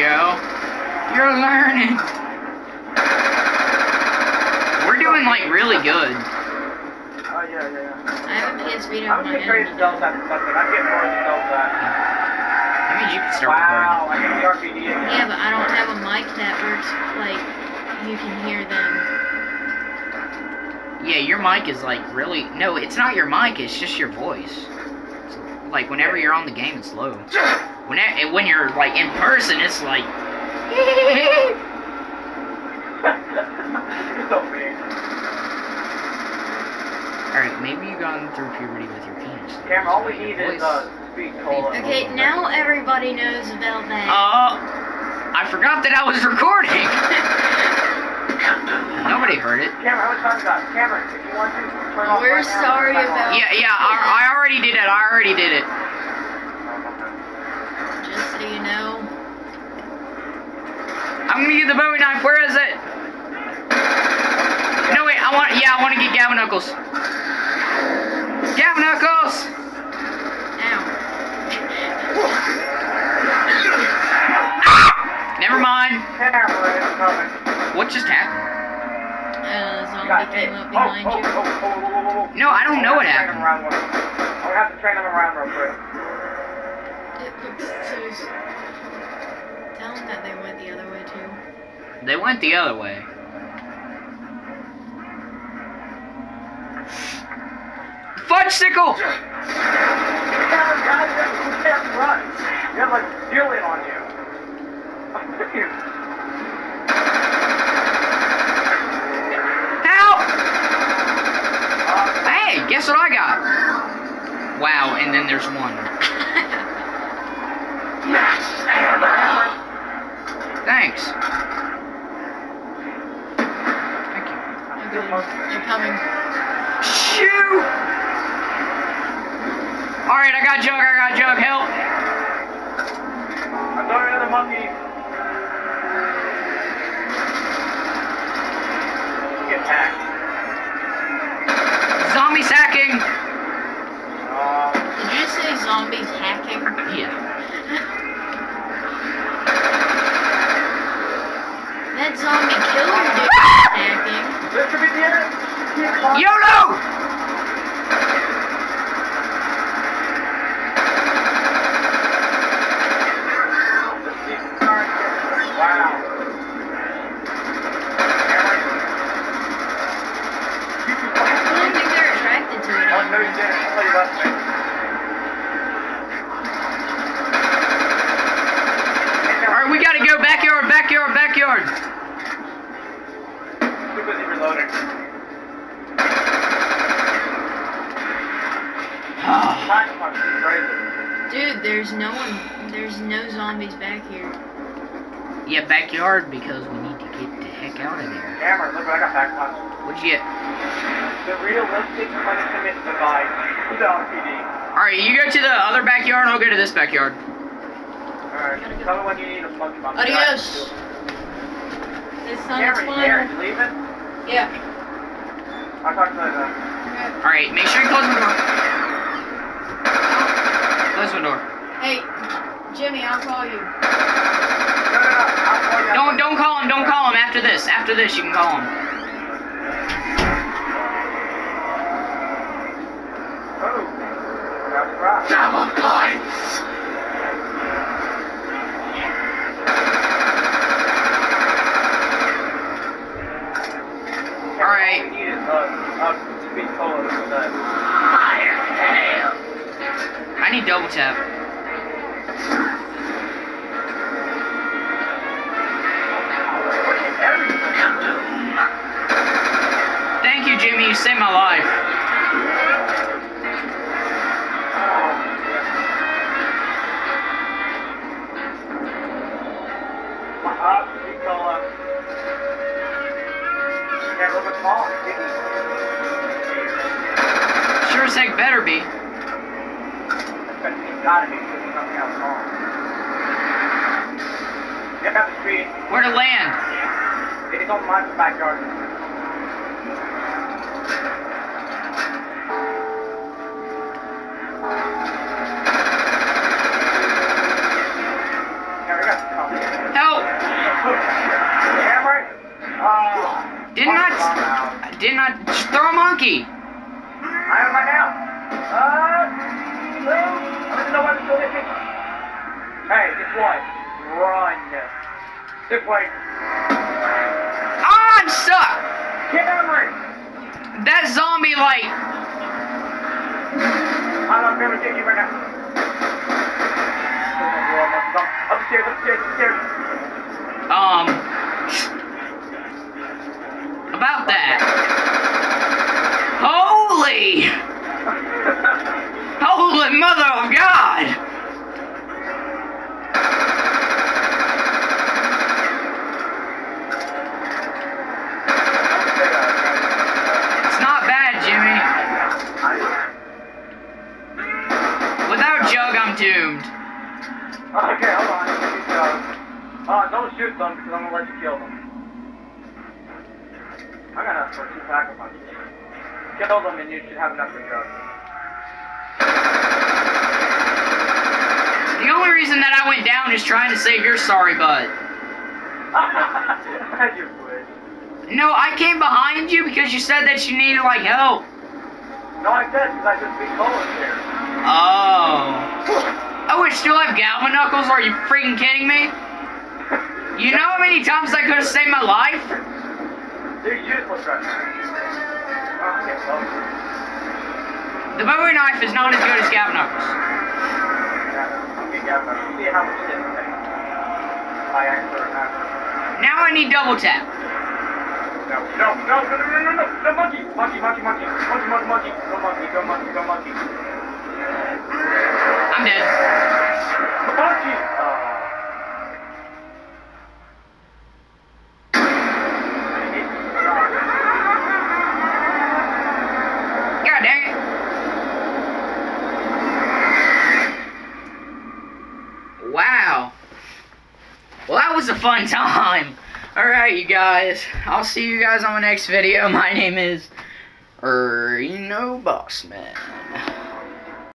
Joe. You're learning. We're doing like really good. Oh, yeah, yeah, yeah. I have a PS Vita I'm on my gonna trade end. stealth at something. I'm getting more stealth at. That means you can start Wow, I get the RPD again. Yeah, but I don't have a mic that works like you can hear them. Yeah, your mic is like really. No, it's not your mic. It's just your voice. Like whenever you're on the game, it's low. When it, when you're like in person, it's like. You're. All right, maybe you've gone through puberty with your penis. Cameron, all we Your need is voice- uh, speed cola. Okay, now everybody knows about that. Uh, I forgot that I was recording. Nobody heard it. Cameron, I was talking about Cameron. If you want to turn off We're right sorry turn about- Yeah, yeah, I, I already did it. I already did it. Just so you know. I'm gonna get the Bowie knife. Where is it? No, wait. I want. Yeah, I want to get Galvaknuckles. Gavin Knuckles. Ow. Never mind. Cameron is coming. What just happened? You got zombie hit. came up Oh, behind oh, you. oh, oh, oh, oh, oh. oh. No, I don't know I'm what gonna train him happened. I'm gonna have to train him around real quick. It looks so. Tell them that they went the other way too. They went the other way. Fudge sickle. Cameron, guys, you can't run. You have like Julian on you. guess what I got? Wow, and then there's one. Uh, Thanks. Thank you. Okay, they're coming. Shoot! Alright, I got Jug, I got Jug, help! I thought another monkey. That zombie killer dude hacking. this could be the end. YOLO! There's no one. There's no zombies back here. yeah, backyard because we need to get the heck out of there. Cameron, look what I got pack punch. What'd you get? The realistic punishment device. The RPD. Alright, you go to the other backyard, I'll go to this backyard. Alright, tell me when you need a punch bump. Adios. It's not Cameron, you there? fun. You leaving? Yeah. I'll talk to you later. Alright, make sure you close my door. Close my door. Hey, Jimmy, I'll call you. No, no, no. I'll call you Don't don't call him, don't call him after this. After this you can call him. Oh. That's right. Double points! Alright. All we need is speed cola for that. I need double tap. You, saved my life. Uh, speed cola. Yeah, a little bit smaller. Sure as heck better be. But it's gotta be because there's nothing else wrong. Yep, at the street. Where to land? It's on my backyard. You're a monkey. I am right now. Uh, well, I don't know why I'm still missing. Hey, this one. Run. This way. Ah, I'm stuck. Get memory. That zombie light. I don't remember you right now. Upstairs, upstairs, upstairs. Um, about that. Holy, holy mother of God. It's not bad, Jimmy. Without Jug, I'm doomed. Okay, hold on. Uh, don't shoot them because I'm gonna let you kill them. I got enough for two pack of punches. Kill them and you should have enough for drugs. The only reason that I went down is trying to save your sorry butt. you would. No, I came behind you because you said that you needed like help. No, I said because I just beat Cole here. Oh. I would still have Galvaknuckles, are you freaking kidding me? You know how many times I could have saved my life? They're useless right now. The Bowie knife is not as good as Gavino's. Now I need double tap. No, no, no, no, no, no, no, no, monkey, monkey, monkey, monkey, monkey, monkey, monkey, go monkey, go monkey, go monkey. I'm dead. Well, that was a fun time. Alright, you guys. I'll see you guys on the next video. My name is Reno Bossman.